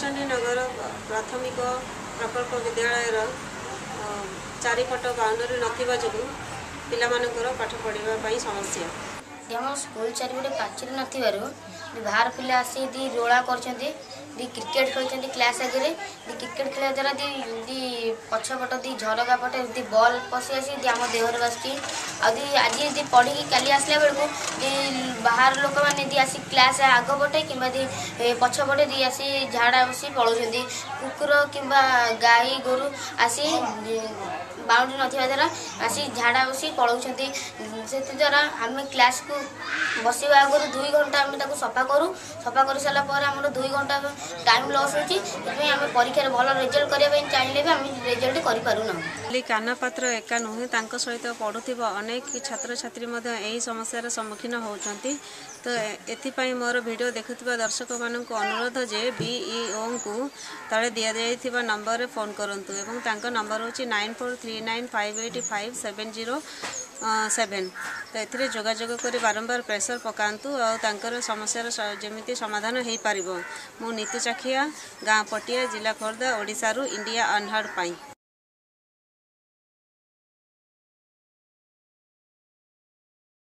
ତାରଚଣ୍ଡୀ ନଗର ପ୍ରାଥମିକ ପ୍ରକଳ୍ପ ବିଦ୍ୟାଳୟର ଚାରିପଟ ବାଉଣ୍ଡରୀ ନଥିବା ଯୋଗୁଁ ପିଲାମାନଙ୍କର ପାଠ ପଢ଼ିବା ପାଇଁ ସମସ୍ୟା। ଆମ ସ୍କୁଲ ଚାରିପଟେ ପାଚେରୀ ନଥିବାରୁ ବାହାର ପିଲା ଆସି ଦି ରୋଳା କରୁଛନ୍ତି ଦି କ୍ରିକେଟ ଖେଳୁଛନ୍ତି କ୍ଲାସ୍ ଆଗରେ ଦି କ୍ରିକେଟ ଖେଳିବା ଦ୍ୱାରା ଦି ପଛପଟ ଦି ଝରକା ପଟେ ଦି ବଲ୍ ପଶି ଆସି ଦି ଆମ ଦେହରେ ବାସୁଛି ଆଉ ଦି ଆଜି ଦି ପଢ଼ିକି କାଲି ଆସିଲା ବେଳକୁ ବାହାର ଲୋକମାନେ ଦି ଆସି କ୍ଲାସ୍ ଆଗ ପଟେ କିମ୍ବା ଦି ଏ, ପଛପଟେ ଦି ଆସି ଝାଡ଼ା ବସି ପଳାଉଛନ୍ତି। କୁକୁର କିମ୍ବା ଗାଈ ଗୋରୁ ଆସି ବାଉଣ୍ଡରୀ ନଥିବା ଦ୍ୱାରା ଆସି ଝାଡ଼ା ବସି ପଳାଉଛନ୍ତି। ସେଥିଦ୍ୱାରା ଆମେ କ୍ଲାସ୍କୁ ବସିବା ଆଗରୁ ଦୁଇ ଘଣ୍ଟା ଆମେ ତାକୁ ସଫା କରୁ। ସଫା କରିସାରିଲା ପରେ ଆମର ଦୁଇ ଘଣ୍ଟା ଟାଇମ୍ ଲସ୍ ହେଉଛି। ସେଥିପାଇଁ ଆମେ ପରୀକ୍ଷାରେ ଭଲ ରେଜଲ୍ଟ କରିବା ପାଇଁ ଚାହିଁଲେ ବି ଆମେ ରେଜଲ୍ଟ କରିପାରୁନାହୁଁ। ଖାଲି କାନ ପାତ୍ର ଏକା ନୁହେଁ ତାଙ୍କ ସହିତ ପଢ଼ୁଥିବା ଅନେକ ଛାତ୍ରଛାତ୍ରୀ ମଧ୍ୟ ଏହି ସମସ୍ୟାର ସମ୍ମୁଖୀନ ହେଉଛନ୍ତି। ତ ଏ- ଏଥିପାଇଁ ମୋର ଭିଡ଼ିଓ ଦେଖୁଥିବା ଦର୍ଶକମାନଙ୍କୁ ଅନୁରୋଧ ଯେ ବିଇଓଙ୍କୁ ତଳେ ଦିଆଯାଇଥିବା ନମ୍ବରରେ ଫୋନ୍ କରନ୍ତୁ ଏବଂ ତାଙ୍କ ନମ୍ବର ହେଉଛି nine four three nine five eight five seven zero seven. ତ ଏଥିରେ ଯୋଗାଯୋଗ କରି ବାରମ୍ବାର ପ୍ରେସର ପକାନ୍ତୁ ଆଉ ତାଙ୍କର ସମସ୍ୟାର ସ- ଯେମିତି ସମାଧାନ ହୋଇପାରିବ। ମୁଁ ନିତୁ ଚାଖିଆ ଗାଁ ପଟିଆ ଜିଲ୍ଲା ଖୋର୍ଦ୍ଧା ଓଡ଼ିଶାରୁ ଇଣ୍ଡିଆ ଅନହାର୍ଡ଼ ପାଇଁ।